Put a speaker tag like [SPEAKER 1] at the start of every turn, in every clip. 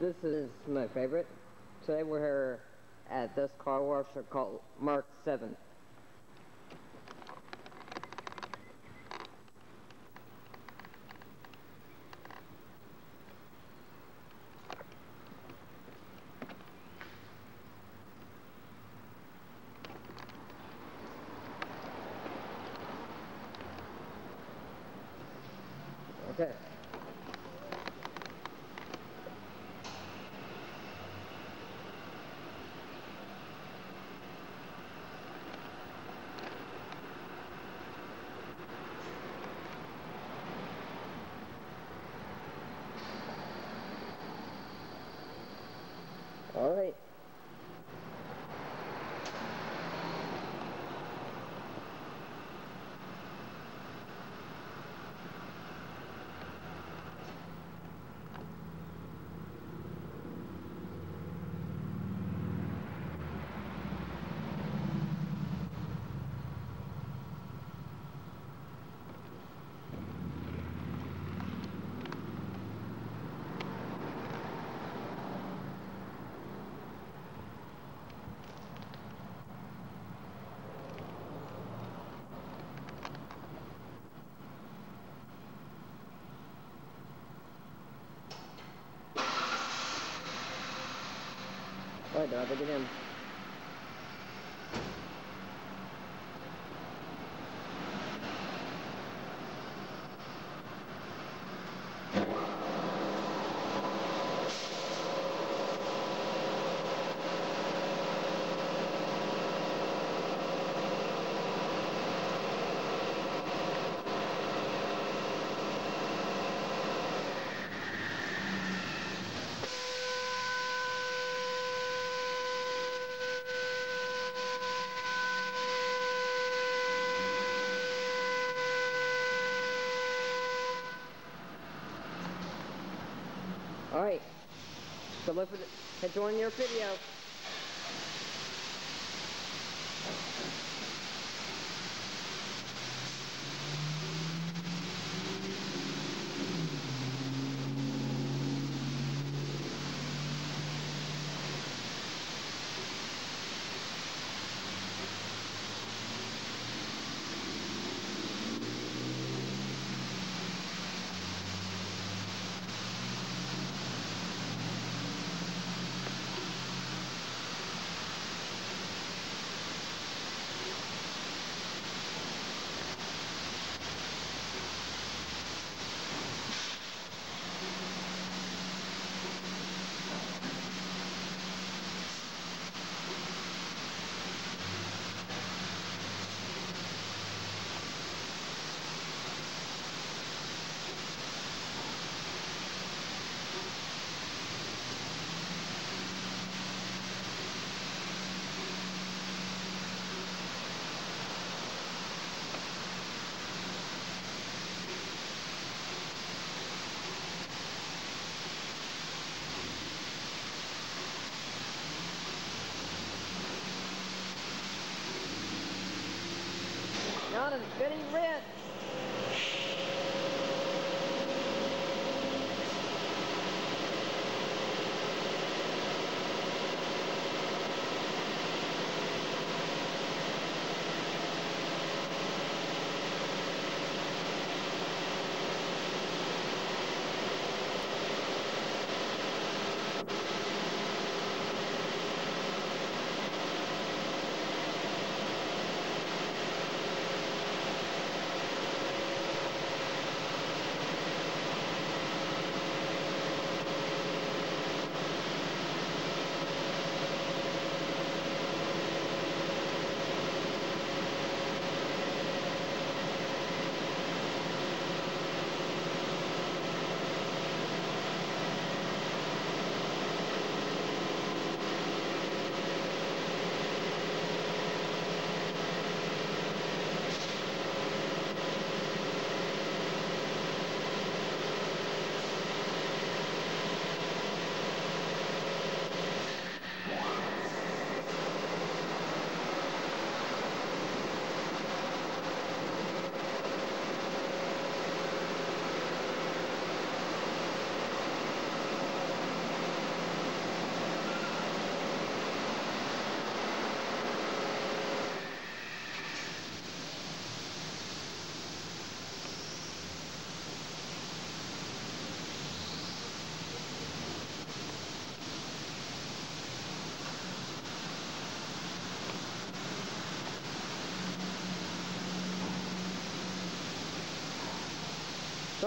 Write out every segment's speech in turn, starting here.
[SPEAKER 1] this is my favorite. Today we're here at this car wash called Mark 7. Okay. 别的给你们。All right. So look for the, catch your video. Not as getting red.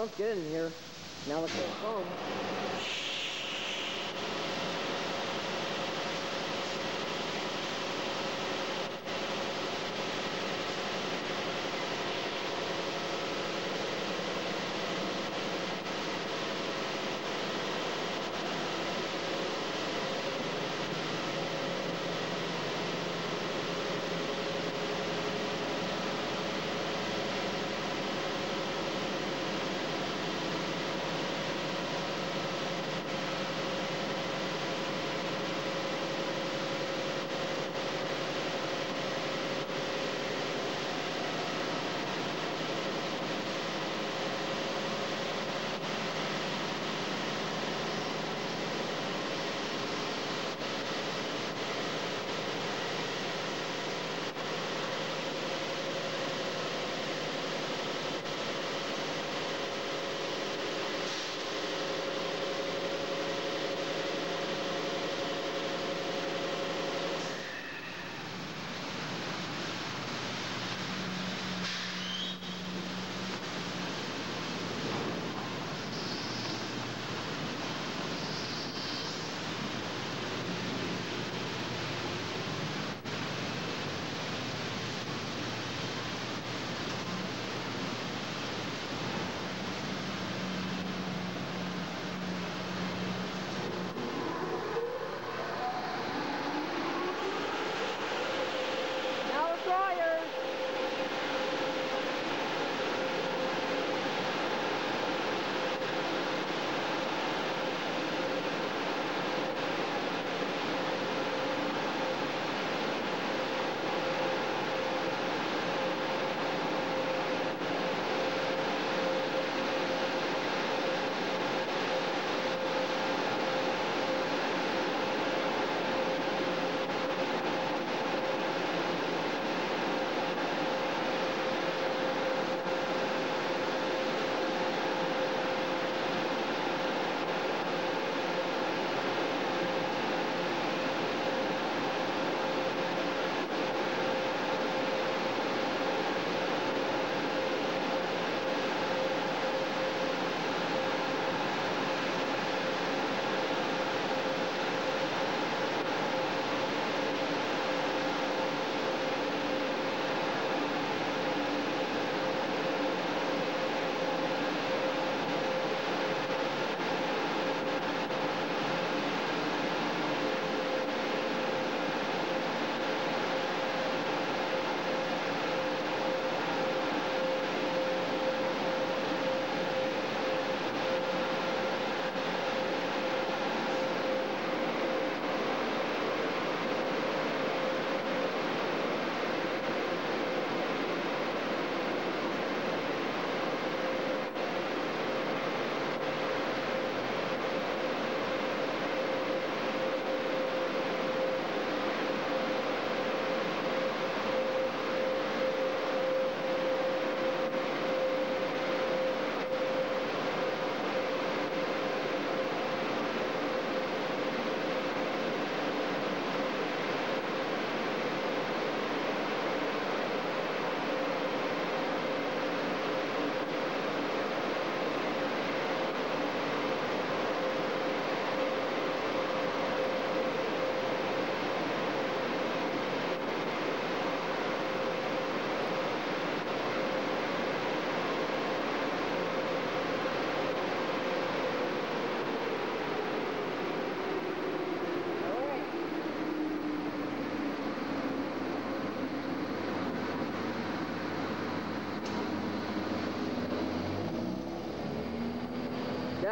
[SPEAKER 1] Smells get in here. Now let's go home.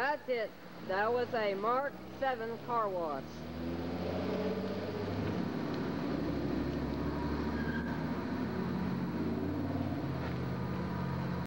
[SPEAKER 1] That's it. That was a Mark 7 car wash.